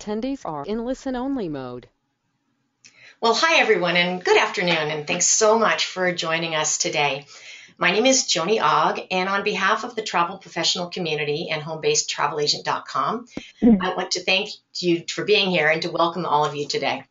Attendees are in listen-only mode. Well, hi everyone, and good afternoon, and thanks so much for joining us today. My name is Joanie Ogg, and on behalf of the travel professional community and homebasedtravelagent.com, I want to thank you for being here and to welcome all of you today.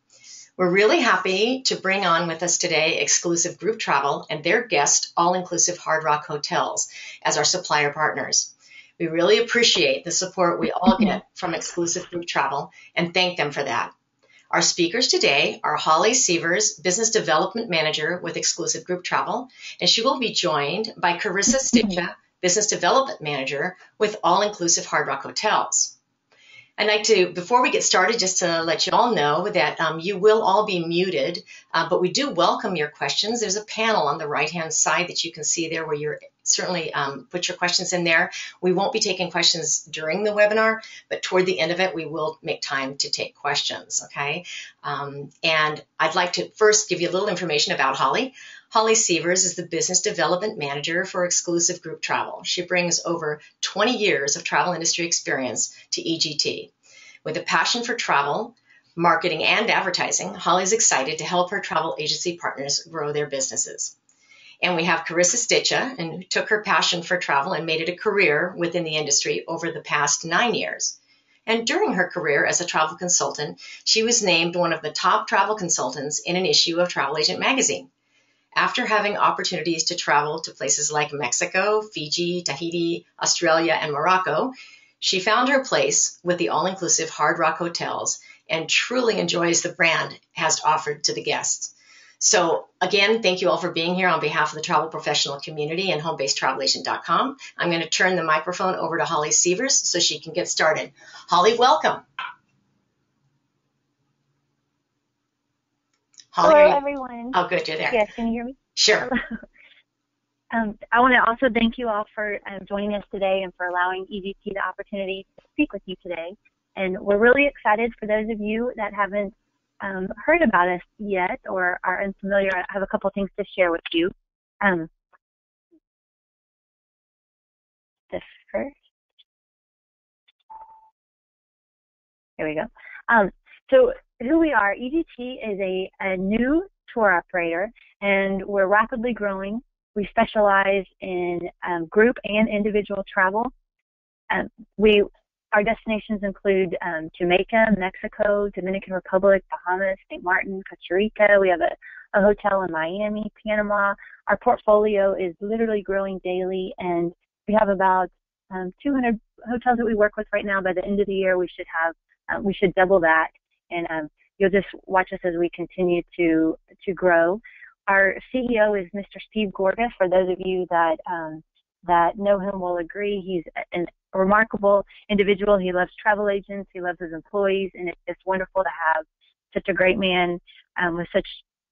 We're really happy to bring on with us today exclusive group travel and their guest all inclusive Hard Rock Hotels as our supplier partners. We really appreciate the support we all get from exclusive group travel and thank them for that. Our speakers today are Holly Severs, Business Development Manager with Exclusive Group Travel, and she will be joined by Carissa Stitcha, Business Development Manager with All Inclusive Hard Rock Hotels. I'd like to, before we get started, just to let you all know that um, you will all be muted, uh, but we do welcome your questions. There's a panel on the right hand side that you can see there where you're certainly um, put your questions in there. We won't be taking questions during the webinar, but toward the end of it, we will make time to take questions, okay? Um, and I'd like to first give you a little information about Holly. Holly Severs is the Business Development Manager for Exclusive Group Travel. She brings over 20 years of travel industry experience to EGT. With a passion for travel, marketing, and advertising, Holly is excited to help her travel agency partners grow their businesses. And we have Carissa Stitcha, and who took her passion for travel and made it a career within the industry over the past nine years. And during her career as a travel consultant, she was named one of the top travel consultants in an issue of Travel Agent magazine. After having opportunities to travel to places like Mexico, Fiji, Tahiti, Australia, and Morocco, she found her place with the all inclusive Hard Rock Hotels and truly enjoys the brand has offered to the guests. So again, thank you all for being here on behalf of the travel professional community and homebasedtravelagent.com. I'm going to turn the microphone over to Holly Severs so she can get started. Holly, welcome. Holly, Hello, everyone. Oh, good, you're there. Yes, can you hear me? Sure. Um, I want to also thank you all for um, joining us today and for allowing EGT the opportunity to speak with you today. And we're really excited for those of you that haven't um, heard about us yet or are unfamiliar. I have a couple things to share with you. Um, the first. Here we go. Um, so who we are, EGT is a, a new tour operator and we're rapidly growing. We specialize in um, group and individual travel. Um, we our destinations include um, Jamaica, Mexico, Dominican Republic, Bahamas, St. Martin, Costa Rica. We have a, a hotel in Miami, Panama. Our portfolio is literally growing daily, and we have about um, 200 hotels that we work with right now. By the end of the year, we should have uh, we should double that and um, you'll just watch us as we continue to to grow. Our CEO is Mr. Steve Gorga. For those of you that um, that know him will agree, he's an remarkable individual. He loves travel agents, he loves his employees, and it's wonderful to have such a great man um, with such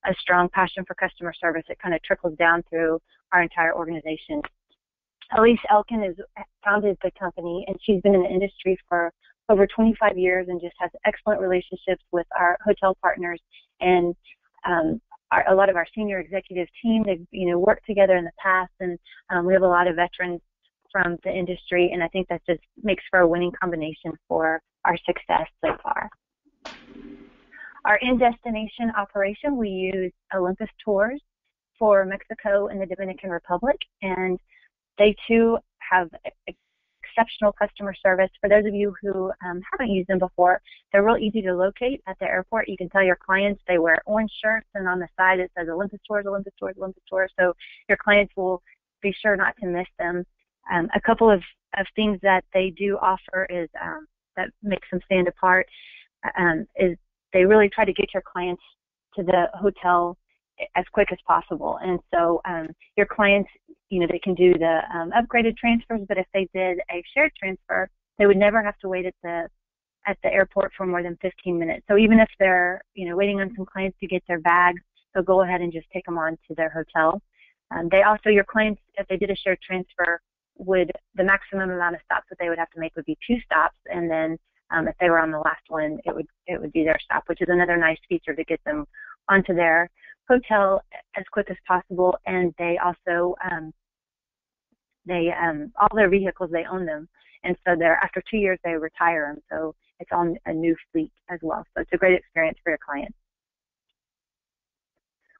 a strong passion for customer service. It kind of trickles down through our entire organization. Elise Elkin has founded the company, and she's been in the industry for over 25 years and just has excellent relationships with our hotel partners and um, our, a lot of our senior executive team. They've you know worked together in the past, and um, we have a lot of veterans from the industry, and I think that just makes for a winning combination for our success so far. Our in-destination operation, we use Olympus Tours for Mexico and the Dominican Republic, and they too have exceptional customer service. For those of you who um, haven't used them before, they're real easy to locate at the airport. You can tell your clients they wear orange shirts, and on the side it says Olympus Tours, Olympus Tours, Olympus Tours. So your clients will be sure not to miss them. Um, a couple of, of things that they do offer is um, that makes them stand apart um, is they really try to get your clients to the hotel as quick as possible. And so um, your clients you know, they can do the um, upgraded transfers, but if they did a shared transfer, they would never have to wait at the at the airport for more than 15 minutes. So even if they're, you know, waiting on some clients to get their bags, they'll go ahead and just take them on to their hotel. Um, they also, your clients, if they did a shared transfer, would the maximum amount of stops that they would have to make would be two stops, and then um, if they were on the last one, it would it would be their stop, which is another nice feature to get them onto their hotel as quick as possible. And they also um, they um, all their vehicles they own them, and so they're after two years they retire them. So it's on a new fleet as well. So it's a great experience for your clients.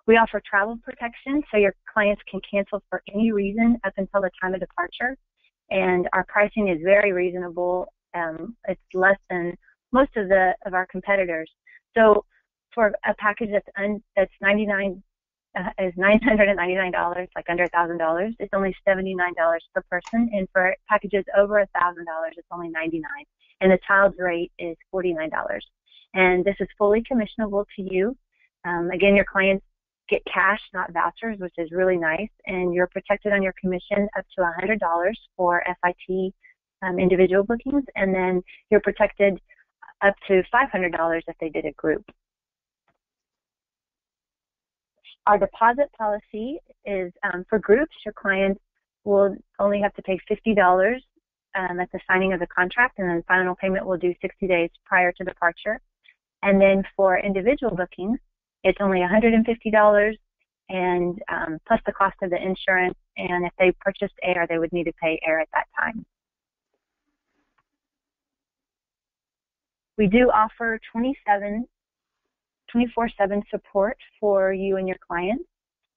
We offer travel protection so your clients can cancel for any reason up until the time of departure. And our pricing is very reasonable. Um, it's less than most of the of our competitors. So for a package that's un, that's 99 uh, is $999, like under $1,000, it's only $79 per person. And for packages over $1,000, it's only 99 And the child's rate is $49. And this is fully commissionable to you. Um, again, your clients get cash, not vouchers, which is really nice. And you're protected on your commission up to $100 for FIT um, individual bookings. And then you're protected up to $500 if they did a group. Our deposit policy is um, for groups, your clients will only have to pay $50 um, at the signing of the contract, and then the final payment will do 60 days prior to departure. And then for individual bookings, it's only $150 and um, plus the cost of the insurance. And if they purchased air, they would need to pay air at that time. We do offer 27 24-7 support for you and your clients.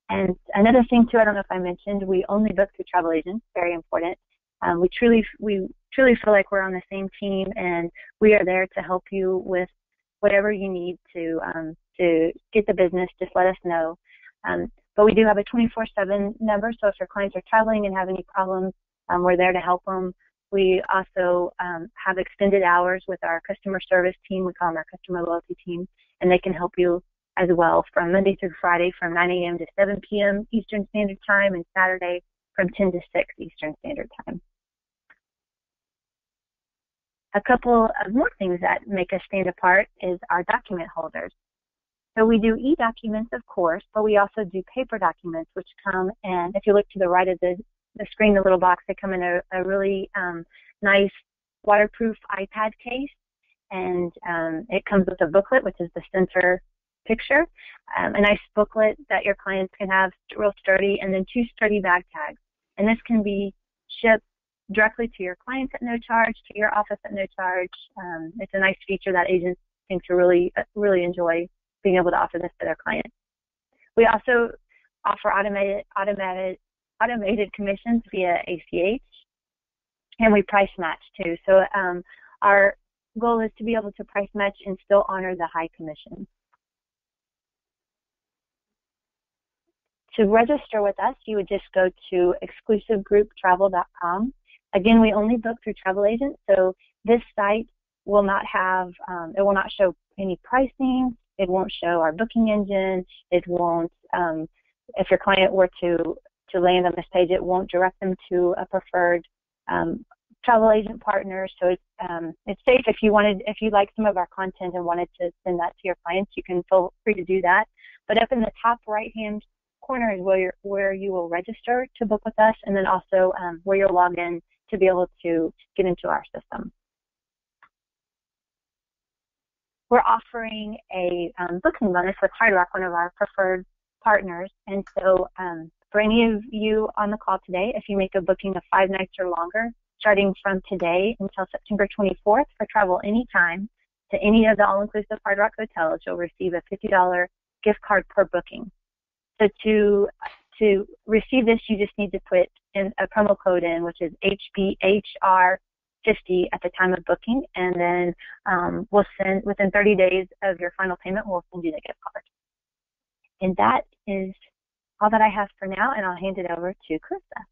And another thing too, I don't know if I mentioned, we only book through travel agents, very important. Um, we truly, we truly feel like we're on the same team and we are there to help you with whatever you need to, um, to get the business, just let us know. Um, but we do have a 24-7 number, so if your clients are traveling and have any problems, um, we're there to help them. We also um, have extended hours with our customer service team. We call them our customer loyalty team, and they can help you as well from Monday through Friday from 9 a.m. to 7 p.m. Eastern Standard Time and Saturday from 10 to 6 Eastern Standard Time. A couple of more things that make us stand apart is our document holders. So we do e-documents, of course, but we also do paper documents, which come and if you look to the right of the, the screen, the little box, they come in a, a really um, nice waterproof iPad case and um, it comes with a booklet, which is the center picture, um, a nice booklet that your clients can have real sturdy, and then two sturdy bag tags. And this can be shipped directly to your clients at no charge, to your office at no charge. Um, it's a nice feature that agents seem to really, uh, really enjoy being able to offer this to their clients. We also offer automated, automated, automated commissions via ACH, and we price match too. So um, our goal is to be able to price match and still honor the high commission. To register with us, you would just go to exclusivegrouptravel.com. Again, we only book through travel agents, so this site will not have, um, it will not show any pricing, it won't show our booking engine, it won't, um, if your client were to, to land on this page, it won't direct them to a preferred um, travel agent partner. So it's um, it's safe if you wanted if you like some of our content and wanted to send that to your clients, you can feel free to do that. But up in the top right hand corner is where where you will register to book with us, and then also um, where you'll log in to be able to get into our system. We're offering a um, booking bonus with Hard Rock, one of our preferred partners, and so um, for any of you on the call today, if you make a booking of five nights or longer, starting from today until September 24th for travel anytime to any of the all-inclusive Hard Rock hotels, you'll receive a $50 gift card per booking. So to to receive this, you just need to put in a promo code in, which is HBHR50 at the time of booking, and then um, we'll send within 30 days of your final payment, we'll send you the gift card. And that is all that I have for now, and I'll hand it over to Carissa.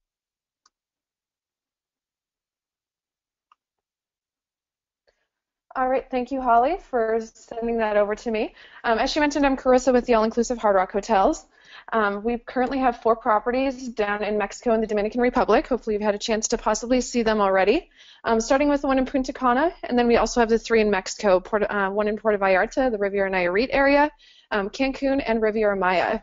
All right, thank you, Holly, for sending that over to me. Um, as she mentioned, I'm Carissa with the All Inclusive Hard Rock Hotels. Um, we currently have four properties down in Mexico and the Dominican Republic. Hopefully, you've had a chance to possibly see them already. Um, starting with the one in Punta Cana, and then we also have the three in Mexico Port, uh, one in Puerto Vallarta, the Riviera Nayarit area, um, Cancun, and Riviera Maya.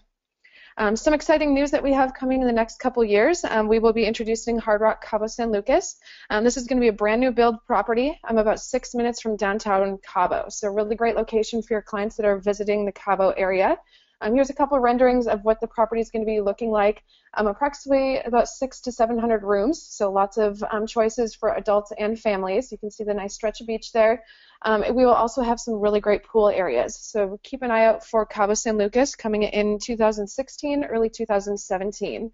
Um, some exciting news that we have coming in the next couple years. Um, we will be introducing Hard Rock Cabo San Lucas. Um, this is going to be a brand new build property. I'm about six minutes from downtown Cabo, so really great location for your clients that are visiting the Cabo area. Um, here's a couple of renderings of what the property is going to be looking like. Um, approximately about six to 700 rooms, so lots of um, choices for adults and families. You can see the nice stretch of beach there. Um, we will also have some really great pool areas. So keep an eye out for Cabo San Lucas coming in 2016, early 2017.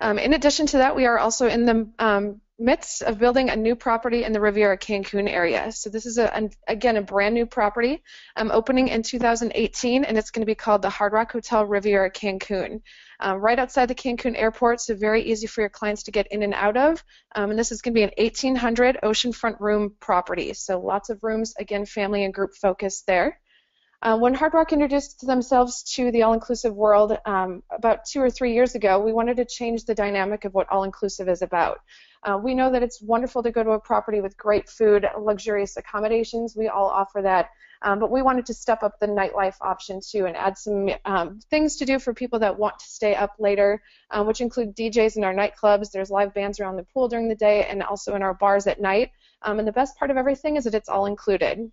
Um, in addition to that, we are also in the um, midst of building a new property in the Riviera Cancun area. So this is, a, an, again, a brand new property um, opening in 2018, and it's going to be called the Hard Rock Hotel Riviera Cancun. Um, right outside the Cancun airport, so very easy for your clients to get in and out of. Um, and this is going to be an 1,800 oceanfront room property. So lots of rooms, again, family and group focused there. Uh, when Hard Rock introduced themselves to the all-inclusive world um, about two or three years ago, we wanted to change the dynamic of what all-inclusive is about. Uh, we know that it's wonderful to go to a property with great food, luxurious accommodations. We all offer that. Um, but we wanted to step up the nightlife option too and add some um, things to do for people that want to stay up later, um, which include DJs in our nightclubs. There's live bands around the pool during the day and also in our bars at night. Um, and the best part of everything is that it's all included.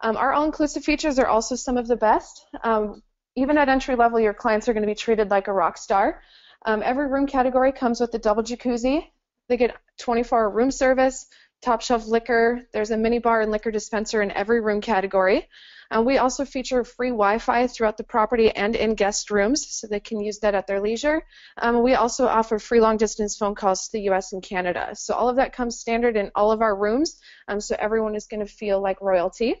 Um, our all-inclusive features are also some of the best. Um, even at entry level, your clients are going to be treated like a rock star. Um, every room category comes with a double jacuzzi. They get 24-hour room service, top shelf liquor. There's a mini bar and liquor dispenser in every room category. Uh, we also feature free Wi-Fi throughout the property and in guest rooms, so they can use that at their leisure. Um, we also offer free long-distance phone calls to the U.S. and Canada. So all of that comes standard in all of our rooms, um, so everyone is going to feel like royalty.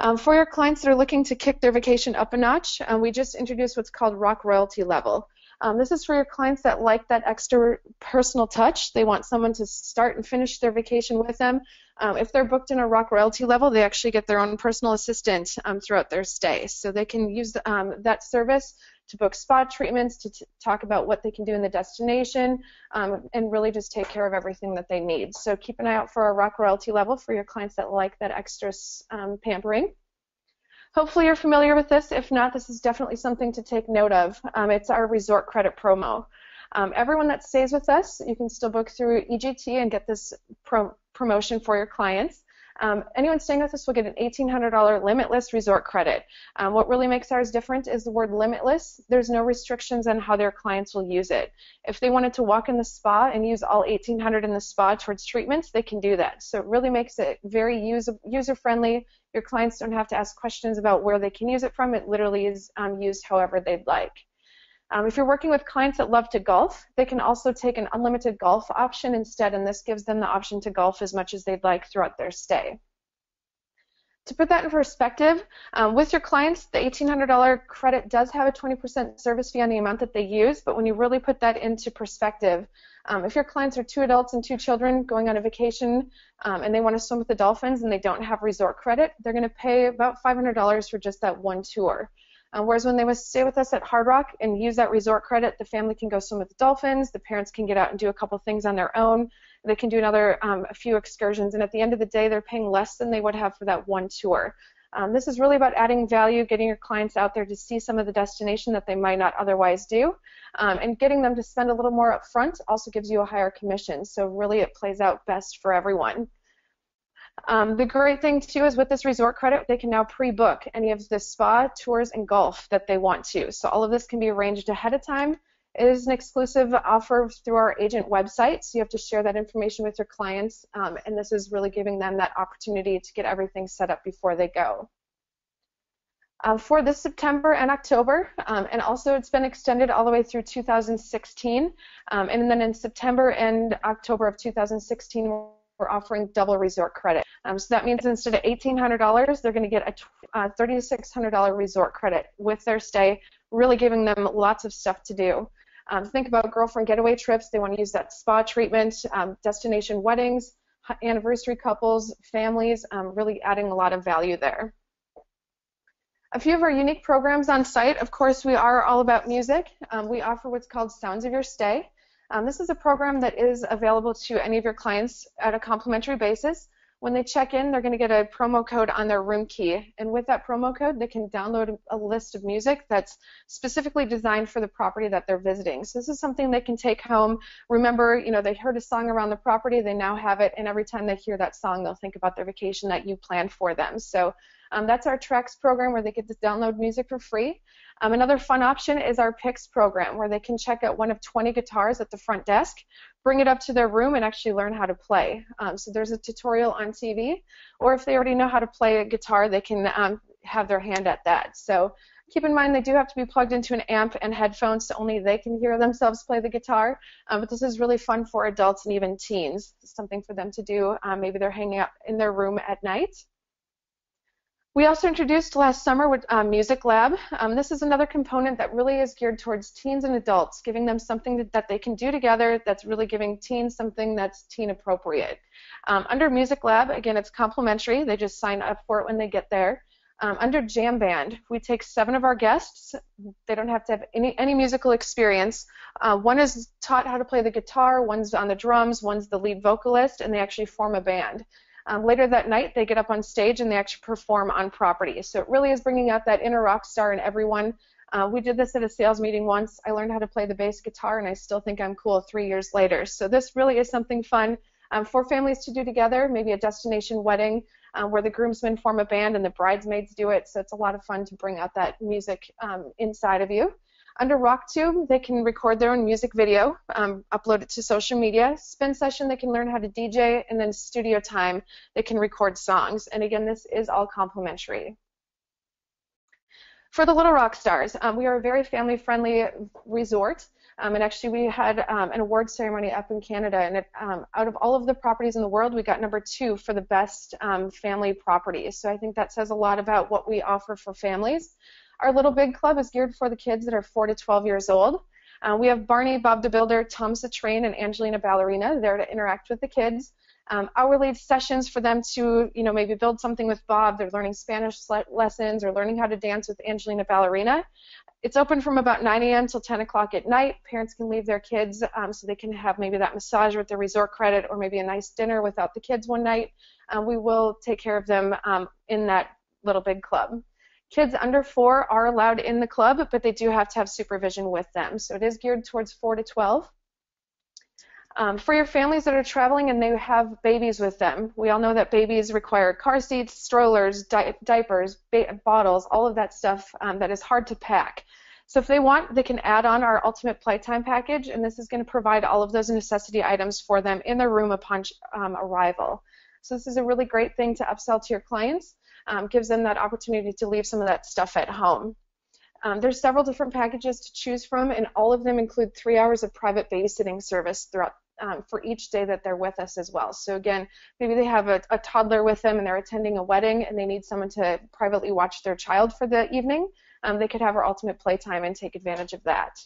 Um, for your clients that are looking to kick their vacation up a notch, um, we just introduced what's called Rock Royalty Level. Um, this is for your clients that like that extra personal touch. They want someone to start and finish their vacation with them. Um, if they're booked in a Rock Royalty level, they actually get their own personal assistant um, throughout their stay. So they can use um, that service to book spa treatments, to t- talk about what they can do in the destination, um, and really just take care of everything that they need. So keep an eye out for a Rock Royalty level for your clients that like that extra um, pampering. Hopefully you're familiar with this. If not, this is definitely something to take note of. Um, it's our resort credit promo. Um, everyone that stays with us, you can still book through EGT and get this pro promotion for your clients. Um, anyone staying with us will get an $1,800 limitless resort credit. Um, what really makes ours different is the word limitless. There's no restrictions on how their clients will use it. If they wanted to walk in the spa and use all 1,800 in the spa towards treatments, they can do that. So it really makes it very user, user friendly. Your clients don't have to ask questions about where they can use it from. It literally is um, used however they'd like. Um, if you're working with clients that love to golf, they can also take an unlimited golf option instead, and this gives them the option to golf as much as they'd like throughout their stay. To put that in perspective, um, with your clients, the $1,800 credit does have a 20% service fee on the amount that they use, but when you really put that into perspective, um, if your clients are two adults and two children going on a vacation um, and they want to swim with the dolphins and they don't have resort credit, they're going to pay about $500 for just that one tour. Uh, whereas when they stay with us at Hard Rock and use that resort credit, the family can go swim with the dolphins, the parents can get out and do a couple things on their own, they can do another um, a few excursions, and at the end of the day, they're paying less than they would have for that one tour. Um, this is really about adding value, getting your clients out there to see some of the destination that they might not otherwise do, um, and getting them to spend a little more up front also gives you a higher commission. So really, it plays out best for everyone. Um, the great thing too is with this resort credit, they can now pre-book any of the spa, tours, and golf that they want to. So all of this can be arranged ahead of time. It is an exclusive offer through our agent website, so you have to share that information with your clients, um, and this is really giving them that opportunity to get everything set up before they go. Uh, for this September and October, um, and also it's been extended all the way through 2016, um, and then in September and October of 2016, we're offering double resort credit. Um, so that means instead of $1,800, they're going to get a uh, $3,600 resort credit with their stay, really giving them lots of stuff to do. Um, think about girlfriend getaway trips. They want to use that spa treatment, um, destination weddings, anniversary couples, families, um, really adding a lot of value there. A few of our unique programs on site, of course, we are all about music. Um, we offer what's called Sounds of Your Stay. Um, this is a program that is available to any of your clients at a complimentary basis. When they check in, they're going to get a promo code on their room key. And with that promo code, they can download a list of music that's specifically designed for the property that they're visiting. So this is something they can take home. Remember, you know, they heard a song around the property, they now have it, and every time they hear that song, they'll think about their vacation that you planned for them. So um, that's our Tracks program where they get to download music for free. Um, another fun option is our Picks program where they can check out one of 20 guitars at the front desk, bring it up to their room, and actually learn how to play. Um, so there's a tutorial on TV, or if they already know how to play a guitar, they can um, have their hand at that. So keep in mind they do have to be plugged into an amp and headphones so only they can hear themselves play the guitar. Um, but this is really fun for adults and even teens. It's something for them to do. Um, maybe they're hanging out in their room at night. We also introduced last summer with um, Music Lab. Um, this is another component that really is geared towards teens and adults, giving them something that, they can do together that's really giving teens something that's teen appropriate. Um, under Music Lab, again, it's complimentary. They just sign up for it when they get there. Um, under Jam Band, we take seven of our guests. They don't have to have any, any musical experience. Uh, one is taught how to play the guitar, one's on the drums, one's the lead vocalist, and they actually form a band. Um, later that night, they get up on stage and they actually perform on property. So it really is bringing out that inner rock star in everyone. Uh, we did this at a sales meeting once. I learned how to play the bass guitar, and I still think I'm cool three years later. So this really is something fun um, for families to do together, maybe a destination wedding um, where the groomsmen form a band and the bridesmaids do it. So it's a lot of fun to bring out that music um, inside of you. Under RockTube, they can record their own music video, um, upload it to social media. Spin Session, they can learn how to DJ, and then Studio Time, they can record songs. And again, this is all complimentary. For the Little Rock Stars, um, we are a very family-friendly resort. Um, and actually, we had um, an award ceremony up in Canada, and it, um, out of all of the properties in the world, we got number two for the best um, family properties. So I think that says a lot about what we offer for families. Our Little Big Club is geared for the kids that are 4 to 12 years old. Uh, we have Barney, Bob the Builder, Tom the Train, and Angelina Ballerina there to interact with the kids. Um, hourly sessions for them to, you know, maybe build something with Bob. They're learning Spanish lessons or learning how to dance with Angelina Ballerina. It's open from about 9 a.m. till 10 o'clock at night. Parents can leave their kids um, so they can have maybe that massage with their resort credit or maybe a nice dinner without the kids one night. Uh, we will take care of them um, in that little big club. Kids under four are allowed in the club, but they do have to have supervision with them. So it is geared towards 4 to 12. Um, for your families that are traveling and they have babies with them, we all know that babies require car seats, strollers, di- diapers, bottles, all of that stuff um, that is hard to pack. So if they want, they can add on our Ultimate Playtime package, and this is going to provide all of those necessity items for them in their room upon um, arrival. So this is a really great thing to upsell to your clients um, gives them that opportunity to leave some of that stuff at home. Um, there's several different packages to choose from, and all of them include three hours of private babysitting service throughout um, for each day that they're with us as well. So again, maybe they have a, a, toddler with them and they're attending a wedding and they need someone to privately watch their child for the evening. Um, they could have our ultimate playtime and take advantage of that.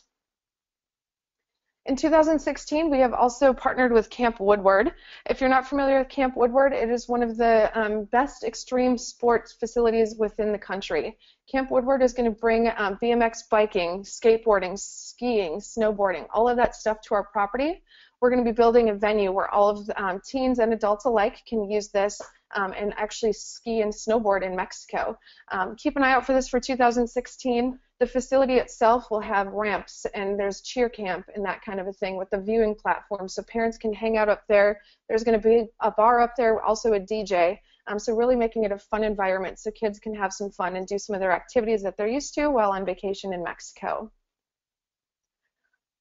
In 2016, we have also partnered with Camp Woodward. If you're not familiar with Camp Woodward, it is one of the um, best extreme sports facilities within the country. Camp Woodward is going to bring um, BMX biking, skateboarding, skiing, snowboarding, all of that stuff to our property. We're going to be building a venue where all of the, um, teens and adults alike can use this um, and actually ski and snowboard in Mexico. Um, keep an eye out for this for 2016. The facility itself will have ramps and there's cheer camp and that kind of a thing with the viewing platform so parents can hang out up there. There's going to be a bar up there, also a DJ. Um, so really making it a fun environment so kids can have some fun and do some of their activities that they're used to while on vacation in Mexico.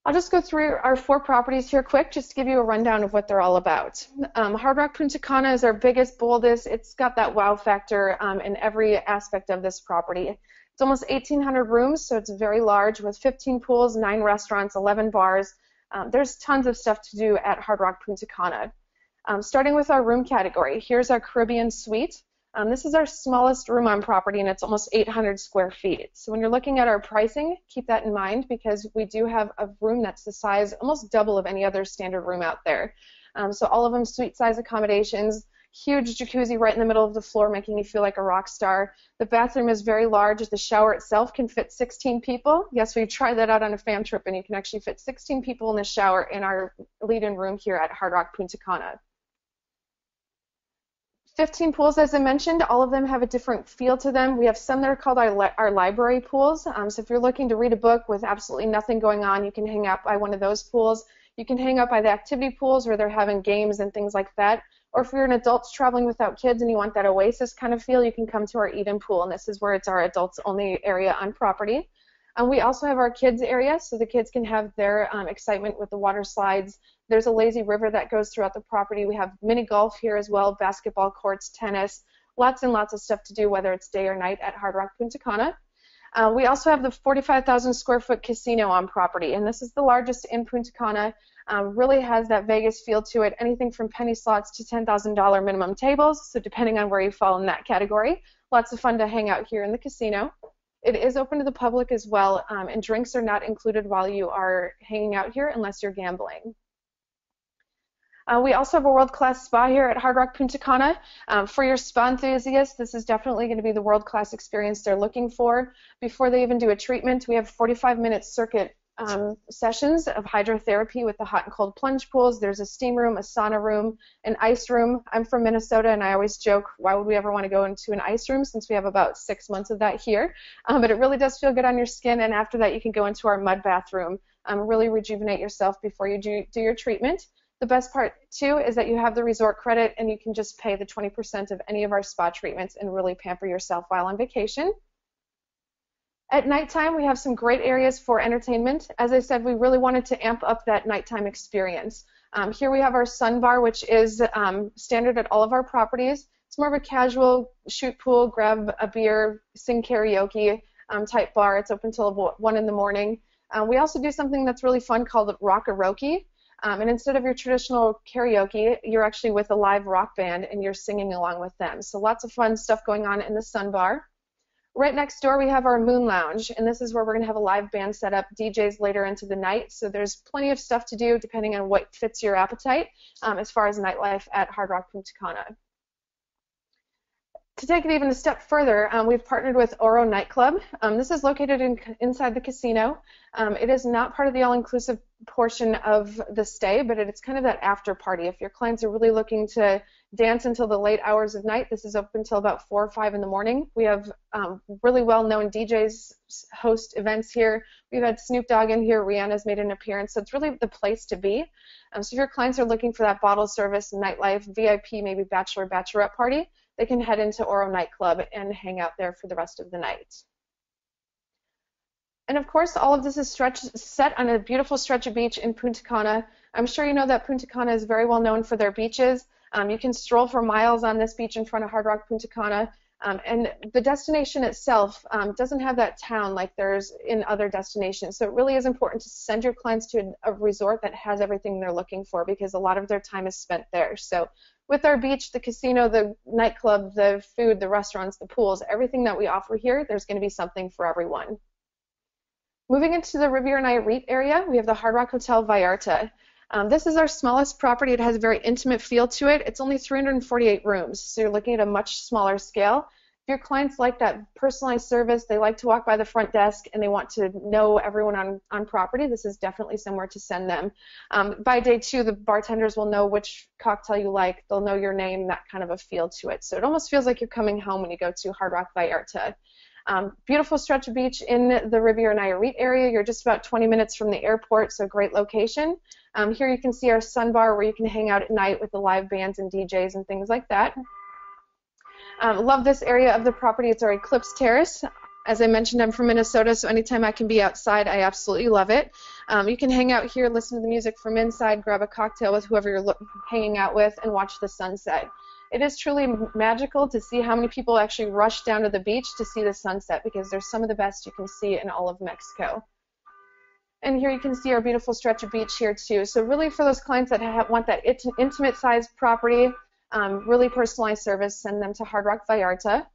I'll just go through our four properties here quick just to give you a rundown of what they're all about. Um, Hard Rock Punta Cana is our biggest, boldest. It's got that wow factor um, in every aspect of this property. It's almost 1,800 rooms, so it's very large with 15 pools, 9 restaurants, 11 bars. Um, there's tons of stuff to do at Hard Rock Punta Cana. Um, starting with our room category, here's our Caribbean suite. Um, this is our smallest room on property, and it's almost 800 square feet. So when you're looking at our pricing, keep that in mind because we do have a room that's the size, almost double of any other standard room out there. Um, so all of them suite size accommodations huge jacuzzi right in the middle of the floor, making you feel like a rock star. The bathroom is very large. The shower itself can fit 16 people. Yes, we've tried that out on a fam trip, and you can actually fit 16 people in the shower in our lead-in room here at Hard Rock Punta Cana. 15 pools, as I mentioned, all of them have a different feel to them. We have some that are called our, li- our library pools. Um, so if you're looking to read a book with absolutely nothing going on, you can hang out by one of those pools. You can hang out by the activity pools where they're having games and things like that. Or if you're an adult traveling without kids and you want that oasis kind of feel, you can come to our Eden pool, and this is where it's our adults only area on property. Um, we also have our kids area, so the kids can have their um, excitement with the water slides. There's a lazy river that goes throughout the property. We have mini golf here as well, basketball courts, tennis, lots and lots of stuff to do, whether it's day or night at Hard Rock Punta Cana. Uh, we also have the 45,000 square foot casino on property, and this is the largest in Punta Cana. Um, really has that Vegas feel to it, anything from penny slots to $10,000 minimum tables, so depending on where you fall in that category. Lots of fun to hang out here in the casino. It is open to the public as well, um, and drinks are not included while you are hanging out here unless you're gambling. Uh, we also have a world-class spa here at Hard Rock Punta Cana. Um, for your spa enthusiasts, this is definitely going to be the world-class experience they're looking for. Before they even do a treatment, we have 45-minute circuit um, sessions of hydrotherapy with the hot and cold plunge pools. There's a steam room, a sauna room, an ice room. I'm from Minnesota, and I always joke, why would we ever want to go into an ice room since we have about six months of that here? Um, but it really does feel good on your skin, and after that, you can go into our mud bathroom. Um, really rejuvenate yourself before you do, do your treatment. The best part, too, is that you have the resort credit, and you can just pay the 20% of any of our spa treatments and really pamper yourself while on vacation. At nighttime, we have some great areas for entertainment. As I said, we really wanted to amp up that nighttime experience. Um, here we have our sun bar, which is um, standard at all of our properties. It's more of a casual shoot pool, grab a beer, sing karaoke um, type bar. It's open till 1 in the morning. Uh, we also do something that's really fun called rock-a-roke. Um, and instead of your traditional karaoke, you're actually with a live rock band and you're singing along with them. So lots of fun stuff going on in the sun bar. Right next door, we have our Moon Lounge, and this is where we're going to have a live band set up, DJs later into the night. So there's plenty of stuff to do depending on what fits your appetite um, as far as nightlife at Hard Rock Punta Cana. To take it even a step further, um, we've partnered with Oro Nightclub. Um, this is located in, inside the casino. Um, it is not part of the all-inclusive portion of the stay, but it's kind of that after party. If your clients are really looking to dance until the late hours of night, this is open until about 4 or 5 in the morning. We have um, really well-known DJs host events here. We've had Snoop Dogg in here. Rihanna's made an appearance. So it's really the place to be. Um, so if your clients are looking for that bottle service, nightlife, VIP, maybe bachelor, bachelorette party, they can head into Oro Nightclub and hang out there for the rest of the night. And of course, all of this is stretch, set on a beautiful stretch of beach in Punta Cana. I'm sure you know that Punta Cana is very well known for their beaches. Um, you can stroll for miles on this beach in front of Hard Rock Punta Cana. Um, and the destination itself um, doesn't have that town like there's in other destinations. So it really is important to send your clients to a, resort that has everything they're looking for because a lot of their time is spent there. So with our beach, the casino, the nightclub, the food, the restaurants, the pools, everything that we offer here, there's going to be something for everyone. Moving into the Riviera Nayarit area, we have the Hard Rock Hotel Vallarta. Um, this is our smallest property. It has a very intimate feel to it. It's only 348 rooms, so you're looking at a much smaller scale If your clients like that personalized service, they like to walk by the front desk and they want to know everyone on, on property, this is definitely somewhere to send them. Um, by day two, the bartenders will know which cocktail you like, they'll know your name, that kind of a feel to it. So it almost feels like you're coming home when you go to Hard Rock Vallarta. Um, beautiful stretch of beach in the Riviera Nayarit area. You're just about 20 minutes from the airport, so great location. Um, here you can see our sun bar where you can hang out at night with the live bands and DJs and things like that. Um, love this area of the property. It's our Eclipse Terrace. As I mentioned, I'm from Minnesota, so anytime I can be outside, I absolutely love it. Um, you can hang out here, listen to the music from inside, grab a cocktail with whoever you're hanging out with, and watch the sunset. It is truly magical to see how many people actually rush down to the beach to see the sunset because they're some of the best you can see in all of Mexico. And here you can see our beautiful stretch of beach here too. So really for those clients that have, want that intimate sized property, um, really personalized service, send them to Hard Rock Vallarta.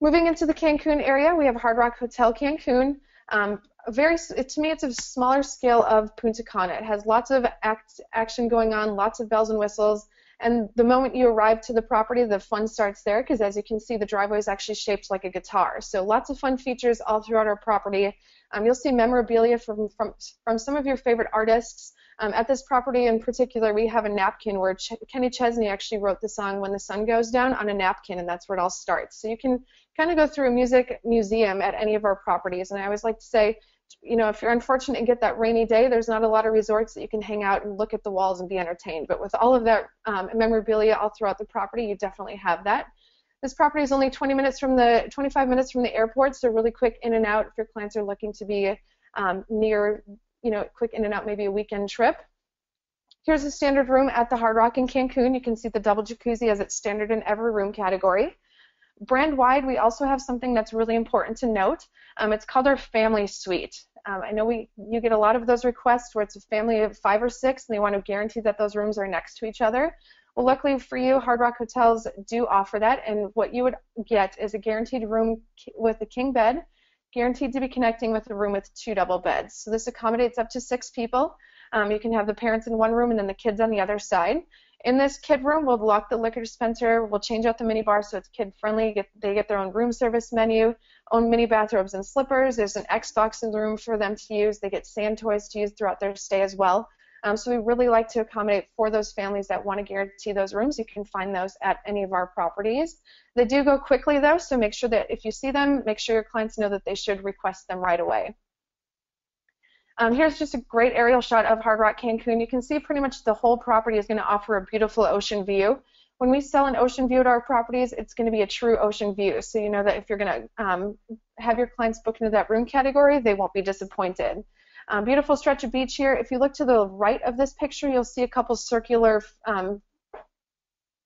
Moving into the Cancun area, we have Hard Rock Hotel Cancun. Um, very, to me, it's a smaller scale of Punta Cana. It has lots of act, action going on, lots of bells and whistles. And the moment you arrive to the property, the fun starts there because, as you can see, the driveway is actually shaped like a guitar. So lots of fun features all throughout our property. Um, you'll see memorabilia from, from, from some of your favorite artists, Um, at this property in particular, we have a napkin where Ch- Kenny Chesney actually wrote the song "When the Sun Goes Down" on a napkin, and that's where it all starts. So you can kind of go through a music museum at any of our properties. And I always like to say, you know, if you're unfortunate and get that rainy day, there's not a lot of resorts that you can hang out and look at the walls and be entertained. But with all of that um, memorabilia all throughout the property, you definitely have that. This property is only 20 minutes from the 25 minutes from the airport, so really quick in and out if your clients are looking to be um, near, you know, quick in and out, maybe a weekend trip. Here's a standard room at the Hard Rock in Cancun. You can see the double jacuzzi as it's standard in every room category. Brand wide, we also have something that's really important to note. Um, it's called our family suite. Um, I know we you get a lot of those requests where it's a family of five or six and they want to guarantee that those rooms are next to each other. Well, luckily for you, Hard Rock Hotels do offer that, and what you would get is a guaranteed room with a king bed, guaranteed to be connecting with a room with two double beds. So this accommodates up to six people. Um, you can have the parents in one room and then the kids on the other side. In this kid room, we'll lock the liquor dispenser, we'll change out the mini bar so it's kid friendly. Get, they get their own room service menu, own mini bathrobes and slippers. There's an Xbox in the room for them to use. They get sand toys to use throughout their stay as well. Um, so we really like to accommodate for those families that want to guarantee those rooms. You can find those at any of our properties. They do go quickly though, so make sure that if you see them, make sure your clients know that they should request them right away. Um, here's just a great aerial shot of Hard Rock Cancun. You can see pretty much the whole property is going to offer a beautiful ocean view. When we sell an ocean view at our properties, it's going to be a true ocean view. So you know that if you're going to um, have your clients book into that room category, they won't be disappointed. Um, beautiful stretch of beach here. If you look to the right of this picture, you'll see a couple circular, um,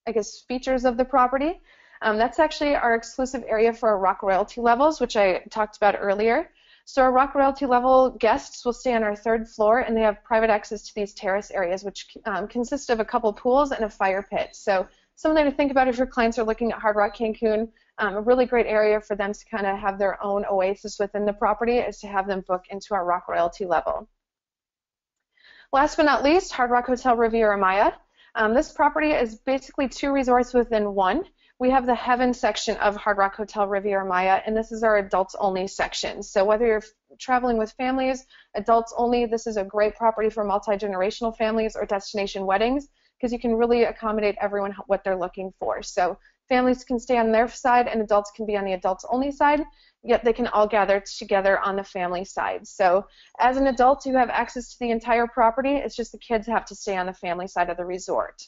I guess, features of the property. Um, that's actually our exclusive area for our rock royalty levels, which I talked about earlier. So our Rock Royalty level guests will stay on our third floor, and they have private access to these terrace areas, which um, consist of a couple pools and a fire pit. So something to think about if your clients are looking at Hard Rock Cancun. Um, a really great area for them to kind of have their own oasis within the property is to have them book into our Rock Royalty level. Last but not least, Hard Rock Hotel Riviera Maya. Um, this property is basically two resorts within one we have the Heaven section of Hard Rock Hotel Riviera Maya, and this is our adults only section. So whether you're traveling with families, adults only, this is a great property for multi-generational families or destination weddings because you can really accommodate everyone what they're looking for. So families can stay on their side and adults can be on the adults only side, yet they can all gather together on the family side. So as an adult, you have access to the entire property. It's just the kids have to stay on the family side of the resort.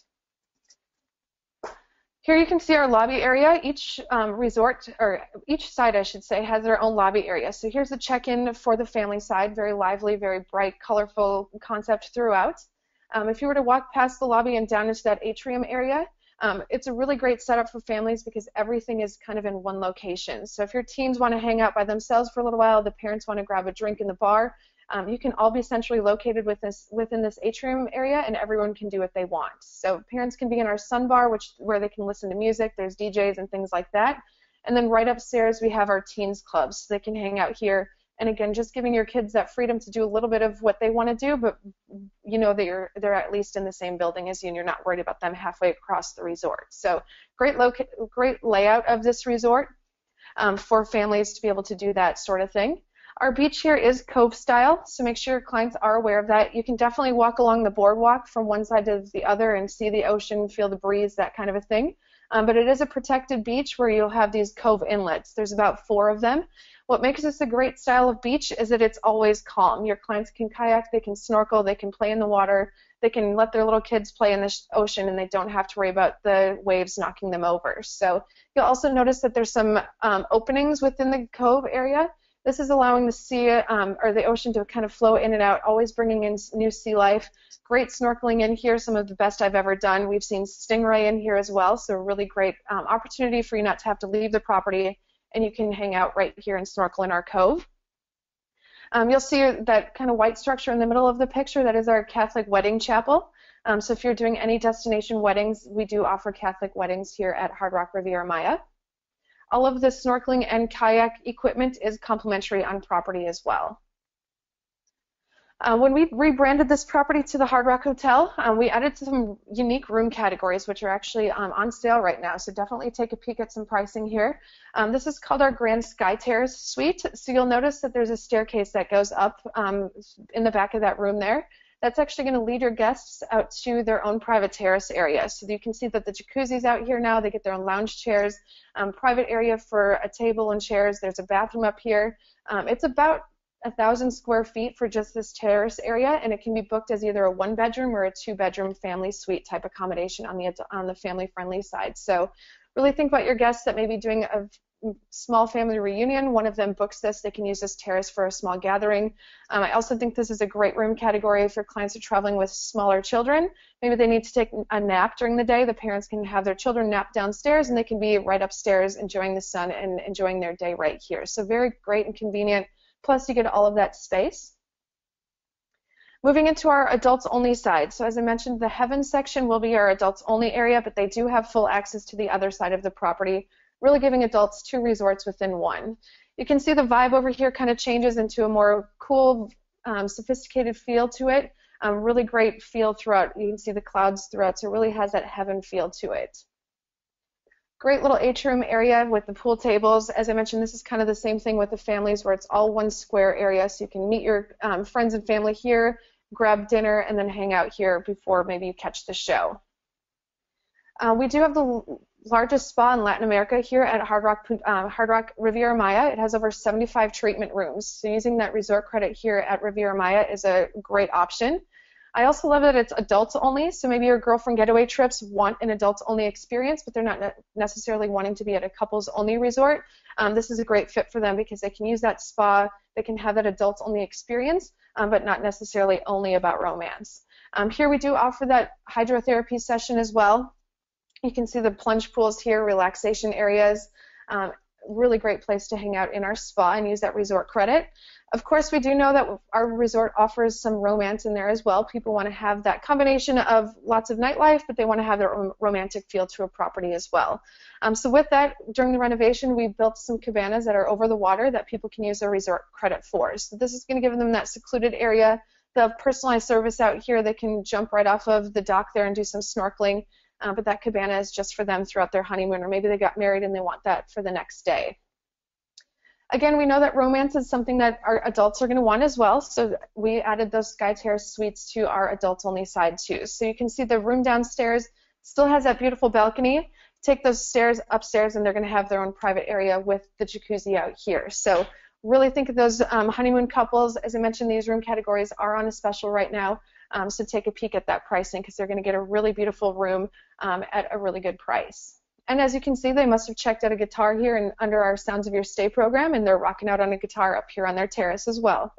Here you can see our lobby area. Each um, resort, or each side I should say, has their own lobby area. So here's the check-in for the family side, very lively, very bright, colorful concept throughout. Um, if you were to walk past the lobby and down into that atrium area, um, it's a really great setup for families because everything is kind of in one location. So if your teens want to hang out by themselves for a little while, the parents want to grab a drink in the bar, um, you can all be centrally located with this, within this atrium area, and everyone can do what they want. So parents can be in our sun bar, which where they can listen to music. There's DJs and things like that. And then right upstairs we have our teens clubs, so they can hang out here. And again, just giving your kids that freedom to do a little bit of what they want to do, but you know that you're they're at least in the same building as you, and you're not worried about them halfway across the resort. So great loca- great layout of this resort um, for families to be able to do that sort of thing. Our beach here is cove style, so make sure your clients are aware of that. You can definitely walk along the boardwalk from one side to the other and see the ocean, feel the breeze, that kind of a thing. Um, but it is a protected beach where you'll have these cove inlets. There's about four of them. What makes this a great style of beach is that it's always calm. Your clients can kayak, they can snorkel, they can play in the water, they can let their little kids play in the ocean, and they don't have to worry about the waves knocking them over. So you'll also notice that there's some um, openings within the cove area this is allowing the sea um, or the ocean to kind of flow in and out, always bringing in new sea life. Great snorkeling in here, some of the best I've ever done. We've seen stingray in here as well, so really great um, opportunity for you not to have to leave the property and you can hang out right here and snorkel in our cove. Um, you'll see that kind of white structure in the middle of the picture. That is our Catholic wedding chapel. Um, so if you're doing any destination weddings, we do offer Catholic weddings here at Hard Rock Riviera Maya. All of the snorkeling and kayak equipment is complimentary on property as well. Uh, when we rebranded this property to the Hard Rock Hotel, um, we added some unique room categories, which are actually um, on sale right now. So definitely take a peek at some pricing here. Um, this is called our Grand Sky Terrace Suite. So you'll notice that there's a staircase that goes up um, in the back of that room there. That's actually going to lead your guests out to their own private terrace area. So you can see that the jacuzzi's out here now. They get their own lounge chairs, um, private area for a table and chairs. There's a bathroom up here. Um, it's about a thousand square feet for just this terrace area, and it can be booked as either a one bedroom or a two bedroom family suite type accommodation on the on the family friendly side. So really think about your guests that may be doing a small family reunion. One of them books this. They can use this terrace for a small gathering. Um, I also think this is a great room category if your clients are traveling with smaller children. Maybe they need to take a nap during the day. The parents can have their children nap downstairs and they can be right upstairs enjoying the sun and enjoying their day right here. So very great and convenient. Plus you get all of that space. Moving into our adults only side. So as I mentioned, the heaven section will be our adults only area, but they do have full access to the other side of the property really giving adults two resorts within one. You can see the vibe over here kind of changes into a more cool, um, sophisticated feel to it. Um, really great feel throughout. You can see the clouds throughout, so it really has that heaven feel to it. Great little atrium area with the pool tables. As I mentioned, this is kind of the same thing with the families where it's all one square area, so you can meet your um, friends and family here, grab dinner, and then hang out here before maybe you catch the show. Uh, we do have the largest spa in Latin America here at Hard Rock, uh, Hard Rock Riviera Maya. It has over 75 treatment rooms. So using that resort credit here at Riviera Maya is a great option. I also love that it's adults only, so maybe your girlfriend getaway trips want an adults only experience, but they're not ne- necessarily wanting to be at a couples only resort. Um, this is a great fit for them because they can use that spa, they can have that adults only experience, um, but not necessarily only about romance. Um, here we do offer that hydrotherapy session as well. You can see the plunge pools here, relaxation areas. Um, really great place to hang out in our spa and use that resort credit. Of course, we do know that our resort offers some romance in there as well. People want to have that combination of lots of nightlife, but they want to have their romantic feel to a property as well. Um, so with that, during the renovation, we built some cabanas that are over the water that people can use their resort credit for. So this is going to give them that secluded area, the personalized service out here. They can jump right off of the dock there and do some snorkeling uh, but that cabana is just for them throughout their honeymoon, or maybe they got married and they want that for the next day. Again, we know that romance is something that our adults are going to want as well, so we added those Sky Terrace suites to our adults-only side too. So you can see the room downstairs still has that beautiful balcony. Take those stairs upstairs, and they're going to have their own private area with the jacuzzi out here. So really think of those um, honeymoon couples. As I mentioned, these room categories are on a special right now. Um, so take a peek at that pricing because they're going to get a really beautiful room um, at a really good price. And as you can see, they must have checked out a guitar here and under our Sounds of Your Stay program, and they're rocking out on a guitar up here on their terrace as well.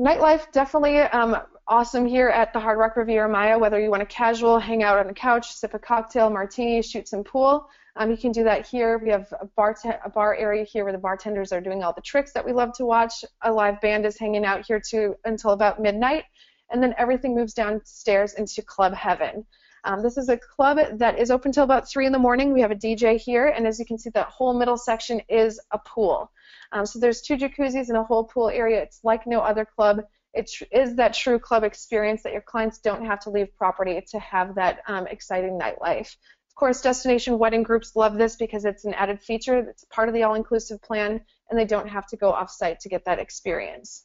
Nightlife definitely um, awesome here at the Hard Rock Riviera Maya. Whether you want a casual, hang out on a couch, sip a cocktail, martini, shoot some pool, um, you can do that here. We have a bar, a bar area here where the bartenders are doing all the tricks that we love to watch. A live band is hanging out here too until about midnight, and then everything moves downstairs into Club Heaven. Um, this is a club that is open till about 3 in the morning. We have a DJ here, and as you can see, that whole middle section is a pool. Um, so there's two jacuzzis and a whole pool area. It's like no other club. It is that true club experience that your clients don't have to leave property to have that um, exciting nightlife course, destination wedding groups love this because it's an added feature. It's part of the all-inclusive plan, and they don't have to go off-site to get that experience.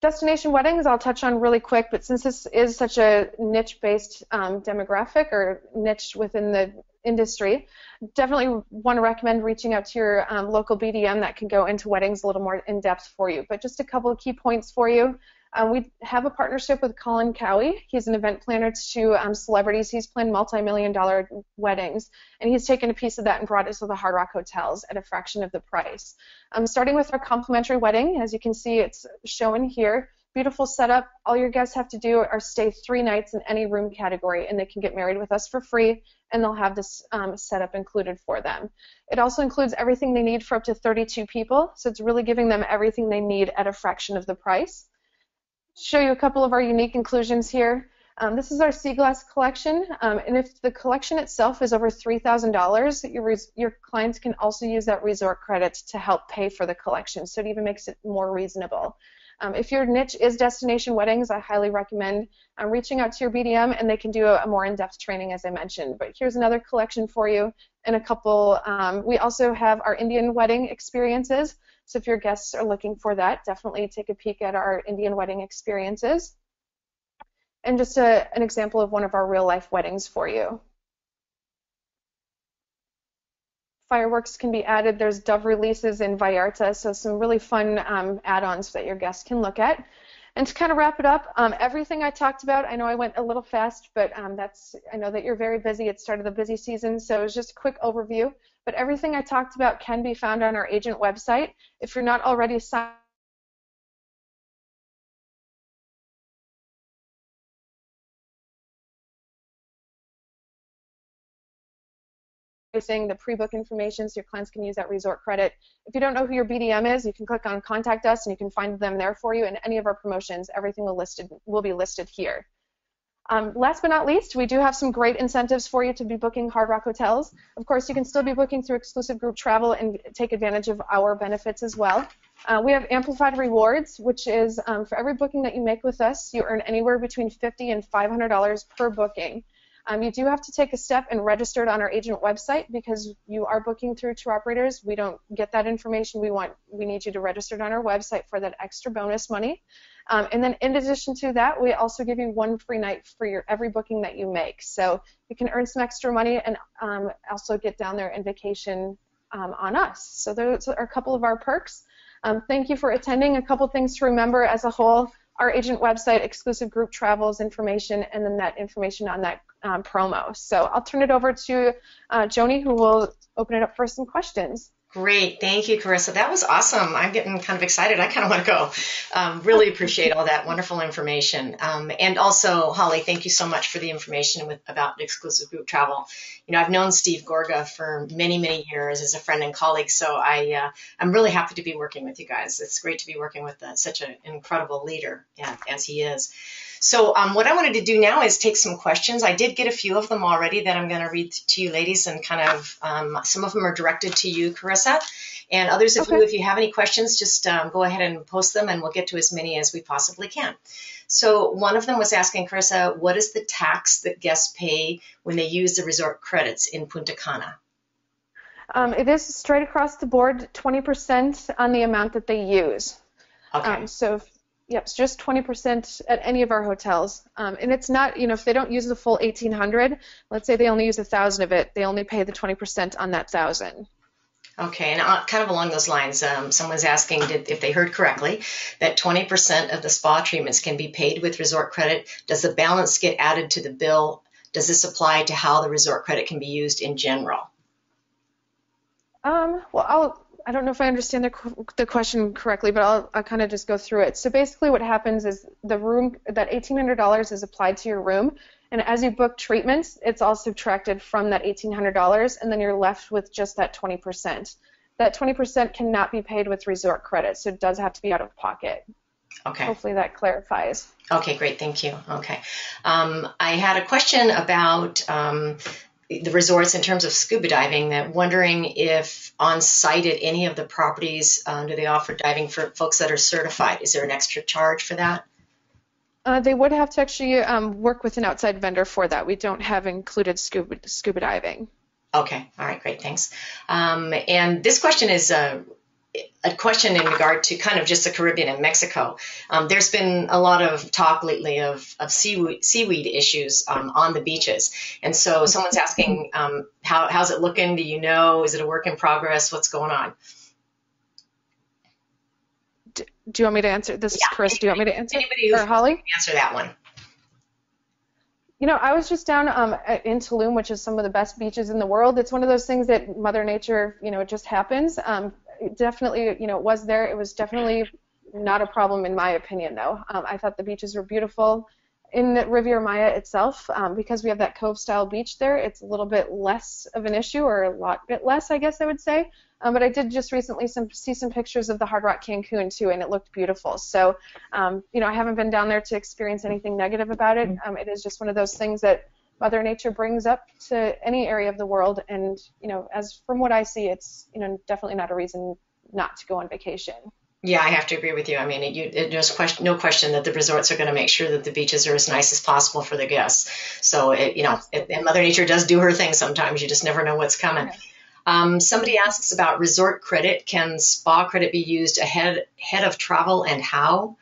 Destination weddings I'll touch on really quick, but since this is such a niche-based um, demographic or niche within the industry, definitely want to recommend reaching out to your um, local BDM that can go into weddings a little more in depth for you. But just a couple of key points for you. Um, we have a partnership with Colin Cowie. He's an event planner to um, celebrities. He's planned multi-million dollar weddings, and he's taken a piece of that and brought it to the Hard Rock hotels at a fraction of the price. Um, starting with our complimentary wedding, as you can see, it's shown here. Beautiful setup. All your guests have to do are stay three nights in any room category, and they can get married with us for free, and they'll have this um, setup included for them. It also includes everything they need for up to 32 people, so it's really giving them everything they need at a fraction of the price show you a couple of our unique inclusions here. Um, this is our sea glass collection, um, and if the collection itself is over $3,000, your, your clients can also use that resort credit to help pay for the collection, so it even makes it more reasonable. Um, if your niche is destination weddings, I highly recommend um, reaching out to your BDM, and they can do a, a, more in-depth training, as I mentioned. But here's another collection for you, and a couple. Um, we also have our Indian wedding experiences. So if your guests are looking for that, definitely take a peek at our Indian wedding experiences. And just a, an example of one of our real life weddings for you. Fireworks can be added. There's Dove releases in Vallarta, so some really fun um, add-ons that your guests can look at. And to kind of wrap it up, um, everything I talked about, I know I went a little fast, but um, that's I know that you're very busy. It's started the busy season, so it's just a quick overview. But everything I talked about can be found on our agent website. If you're not already signed the pre-book information so your clients can use that resort credit. If you don't know who your BDM is, you can click on contact us and you can find them there for you and any of our promotions, everything will listed will be listed here. Um, last but not least, we do have some great incentives for you to be booking Hard Rock hotels. Of course, you can still be booking through exclusive group travel and take advantage of our benefits as well. Uh, we have amplified rewards, which is um, for every booking that you make with us, you earn anywhere between 50 and $500 per booking. Um, you do have to take a step and register it on our agent website because you are booking through tour operators. We don't get that information. We want we need you to register it on our website for that extra bonus money. Um, and then in addition to that, we also give you one free night for your every booking that you make. So you can earn some extra money and um, also get down there and vacation um, on us. So those are a couple of our perks. Um, thank you for attending. A couple things to remember as a whole our agent website, exclusive group travels information, and then that information on that um, promo. So I'll turn it over to uh, Joanie, who will open it up for some questions. Great. Thank you, Carissa. That was awesome. I'm getting kind of excited. I kind of want to go. Um, really appreciate all that wonderful information. Um, and also, Holly, thank you so much for the information with, about exclusive group travel. You know, I've known Steve Gorga for many, many years as a friend and colleague, so I, uh, I'm really happy to be working with you guys. It's great to be working with uh, such an incredible leader yeah, as he is. So um, what I wanted to do now is take some questions. I did get a few of them already that I'm going to read to you ladies and kind of, um, some of them are directed to you, Carissa. And others of okay. you, if you have any questions, just um, go ahead and post them and we'll get to as many as we possibly can. So one of them was asking Carissa, what is the tax that guests pay when they use the resort credits in Punta Cana? Um, it is straight across the board, 20% on the amount that they use. Okay. Um, so Yep, it's just 20% at any of our hotels. Um, and it's not, you know, if they don't use the full 1800, let's say they only use a 1000 of it, they only pay the 20% on that 1000. Okay, and uh, kind of along those lines, um, someone's asking did, if they heard correctly that 20% of the spa treatments can be paid with resort credit. Does the balance get added to the bill? Does this apply to how the resort credit can be used in general? Um, well, I'll I don't know if I understand the, the question correctly, but I'll, I'll kind of just go through it. So basically, what happens is the room that $1,800 is applied to your room, and as you book treatments, it's all subtracted from that $1,800, and then you're left with just that 20%. That 20% cannot be paid with resort credit, so it does have to be out of pocket. Okay. Hopefully that clarifies. Okay, great. Thank you. Okay. Um, I had a question about um, the resorts in terms of scuba diving that wondering if on site at any of the properties um, do they offer diving for folks that are certified? Is there an extra charge for that? Uh, they would have to actually um, work with an outside vendor for that. We don't have included scuba, scuba diving. Okay. All right. Great. Thanks. Um, and this question is uh, a question in regard to kind of just the Caribbean and Mexico. Um, there's been a lot of talk lately of, of seaweed, seaweed issues um, on the beaches. And so someone's asking, um, how, how's it looking? Do you know? Is it a work in progress? What's going on? Do, do you want me to answer? This yeah. is Chris. Do you want me to answer? Anybody or Holly? Answer that one. You know, I was just down um, in Tulum, which is some of the best beaches in the world. It's one of those things that Mother Nature, you know, it just happens. Um, definitely, you know, was there. It was definitely not a problem in my opinion, though. Um, I thought the beaches were beautiful. In the Riviera Maya itself, um, because we have that cove-style beach there, it's a little bit less of an issue, or a lot bit less, I guess I would say. Um, but I did just recently some, see some pictures of the Hard Rock Cancun too, and it looked beautiful. So, um, you know, I haven't been down there to experience anything negative about it. Um, it is just one of those things that Mother Nature brings up to any area of the world. And you know, as from what I see, it's you know definitely not a reason not to go on vacation. Yeah, I have to agree with you. I mean, it, you, it, there's question, no question that the resorts are going to make sure that the beaches are as nice as possible for the guests. So, it, you know, it, and Mother Nature does do her thing sometimes. You just never know what's coming. Okay. Um, somebody asks about resort credit. Can spa credit be used ahead ahead of travel and how?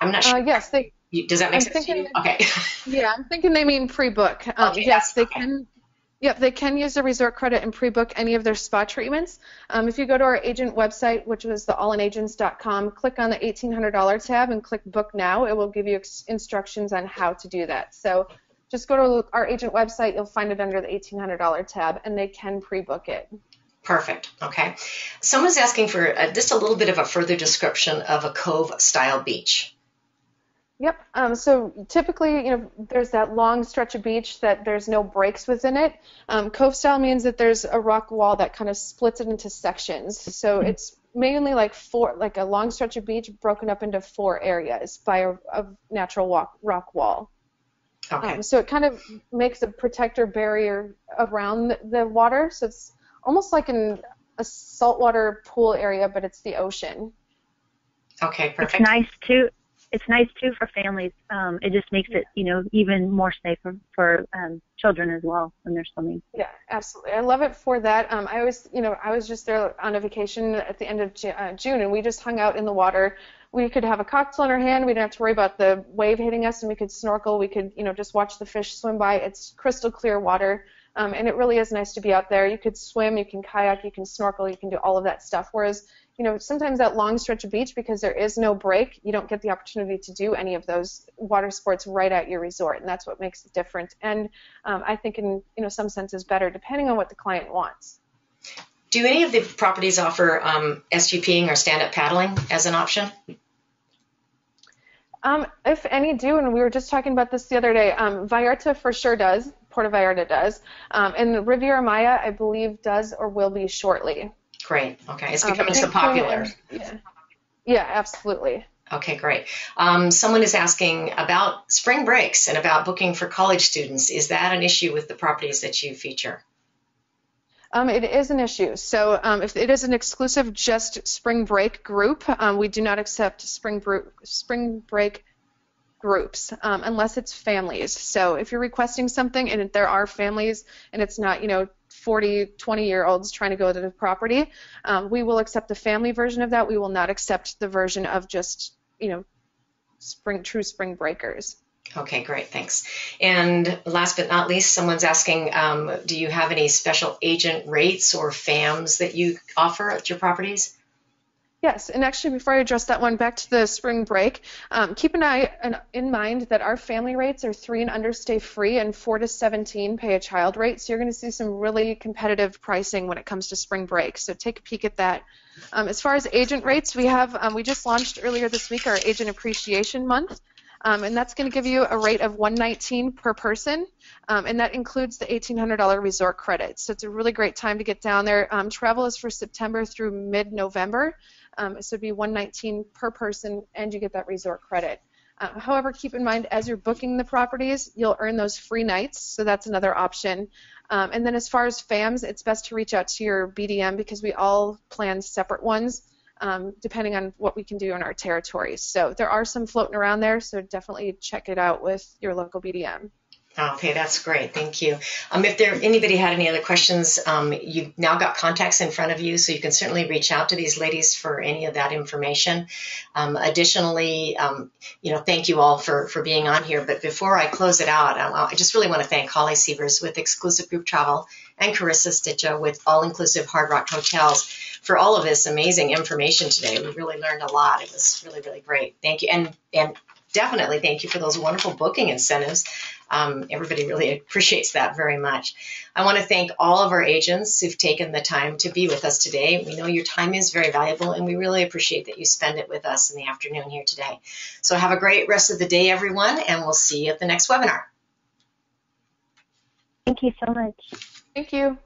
I'm not sure. Uh, yes, they. Does that make I'm sense to you? thinking- Okay. Yeah, I'm thinking they mean pre-book. Um, Okay, yes, they okay. can. Yep, they can use the resort credit and pre-book any of their spa treatments. Um, if you go to our agent website, which was the allinagents.com, click on the $1,800 tab and click Book Now. It will give you instructions on how to do that. So just go to our agent website. You'll find it under the $1,800 tab, and they can pre-book it. Perfect. Okay. Someone's asking for uh, just a little bit of a further description of a cove style beach. Yep. Um, so typically, you know, there's that long stretch of beach that there's no breaks within it. Um, cove style means that there's a rock wall that kind of splits it into sections. So it's mainly like four, like a long stretch of beach broken up into four areas by a, a natural walk, rock wall. Okay. Um, so it kind of makes a protector barrier around the, the water. So it's almost like an, a saltwater pool area, but it's the ocean. Okay. perfect. It's Perfect. nice too. It's nice too for families. Um, it just makes it, you know, even more safe for, for um, children as well when they're swimming. Yeah, absolutely. I love it for that. Um, I was, you know, I was just there on a vacation at the end of uh, June, and we just hung out in the water. We could have a cocktail in our hand. We didn't have to worry about the wave hitting us, and we could snorkel. We could, you know, just watch the fish swim by. It's crystal clear water, um, and it really is nice to be out there. You could swim, you can kayak, you can snorkel, you can do all of that stuff. Whereas, you know, sometimes that long stretch of beach, because there is no break, you don't get the opportunity to do any of those water sports right at your resort, and that's what makes it different. And um, I think, in you know, some senses, better depending on what the client wants. Do any of the properties offer um, SGPing or stand up paddling as an option? Um, if any do, and we were just talking about this the other day, um, Vallarta for sure does. Puerto Vallarta does, um, and Riviera Maya, I believe, does or will be shortly. Great. Okay. It's Um, becoming so popular. Yeah. yeah, absolutely. Okay, great. Um, someone is asking about spring breaks and about booking for college students. Is that an issue with the properties that you feature? Um, it is an issue. So um, if it is an exclusive just spring break group, um, we do not accept spring, bru- spring break groups um, unless it's families. So if you're requesting something and there are families and it's not, you know, 40, 20 year olds trying to go to the property, um, we will accept the family version of that. We will not accept the version of just, you know, spring true spring breakers. Okay, great, thanks. And last but not least, someone's asking, um, do you have any special agent rates or FAMs that you offer at your properties? Yes, and actually, before I address that one, back to the spring break, um, keep an eye an, in mind that our family rates are three and under stay free, and four to 17 pay a child rate. So you're going to see some really competitive pricing when it comes to spring break. So take a peek at that. Um, as far as agent rates, we have um, we just launched earlier this week our Agent Appreciation Month. Um, and that's going to give you a rate of 119 per person, um, and that includes the $1,800 resort credit. So it's a really great time to get down there. Um, travel is for September through mid-November, um, so it'd be 119 per person, and you get that resort credit. Uh, however, keep in mind as you're booking the properties, you'll earn those free nights, so that's another option. Um, and then as far as FAMs, it's best to reach out to your BDM because we all plan separate ones um, depending on what we can do in our territories. So there are some floating around there, so definitely check it out with your local BDM. Okay, that's great. Thank you. Um, if there anybody had any other questions, um, you've now got contacts in front of you, so you can certainly reach out to these ladies for any of that information. Um, additionally, um, you know, thank you all for for being on here. But before I close it out, um, I just really want to thank Holly Sievers with Exclusive Group Travel and Carissa Stitcha with All Inclusive Hard Rock Hotels for all of this amazing information today. We really learned a lot. It was really really great. Thank you, and and definitely thank you for those wonderful booking incentives. Um, everybody really appreciates that very much. I want to thank all of our agents who've taken the time to be with us today. We know your time is very valuable, and we really appreciate that you spend it with us in the afternoon here today. So have a great rest of the day, everyone, and we'll see you at the next webinar. Thank you so much. Thank you.